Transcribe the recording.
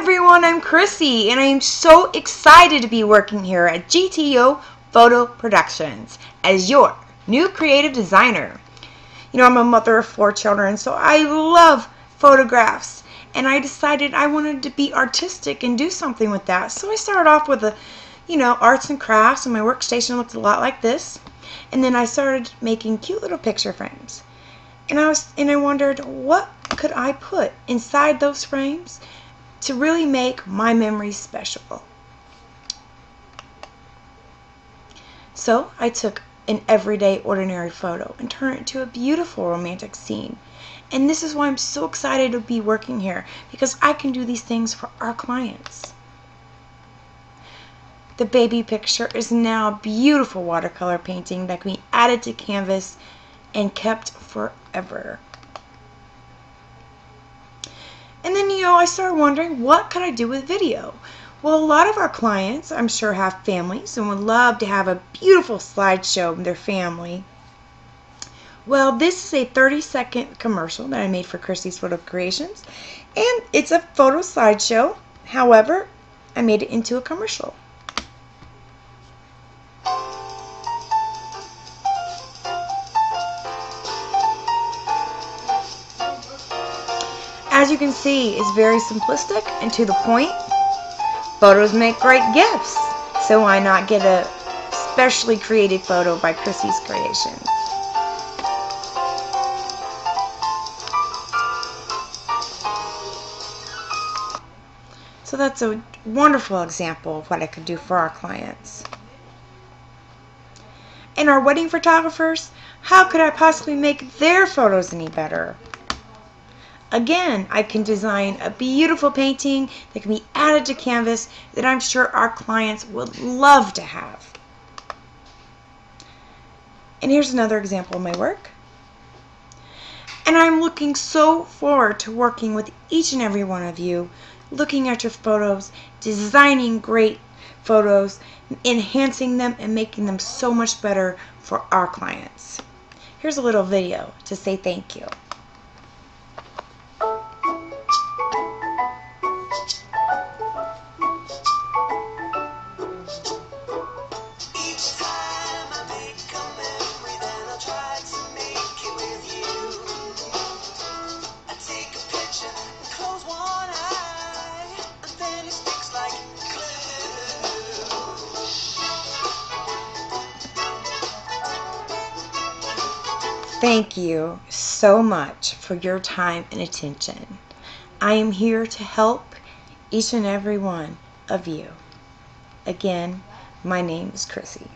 everyone, I'm Chrissy, and I am so excited to be working here at GTO Photo Productions as your new creative designer. You know, I'm a mother of four children, so I love photographs, and I decided I wanted to be artistic and do something with that. So I started off with a, you know, arts and crafts, and my workstation looked a lot like this. And then I started making cute little picture frames. And I was and I wondered what could I put inside those frames to really make my memories special. So I took an everyday ordinary photo and turned it into a beautiful romantic scene. And this is why I'm so excited to be working here because I can do these things for our clients. The baby picture is now a beautiful watercolor painting that can be added to canvas and kept forever. And then, you know, I started wondering what could I do with video? Well, a lot of our clients, I'm sure, have families and would love to have a beautiful slideshow of their family. Well, this is a 30 second commercial that I made for Chrissy's Photo Creations, and it's a photo slideshow. However, I made it into a commercial. As you can see, it's very simplistic and to the point. Photos make great gifts, so why not get a specially created photo by Chrissy's Creations. So that's a wonderful example of what I could do for our clients. And our wedding photographers, how could I possibly make their photos any better? Again, I can design a beautiful painting that can be added to canvas that I'm sure our clients would love to have. And here's another example of my work. And I'm looking so forward to working with each and every one of you, looking at your photos, designing great photos, enhancing them, and making them so much better for our clients. Here's a little video to say thank you. Thank you so much for your time and attention. I am here to help each and every one of you. Again, my name is Chrissy.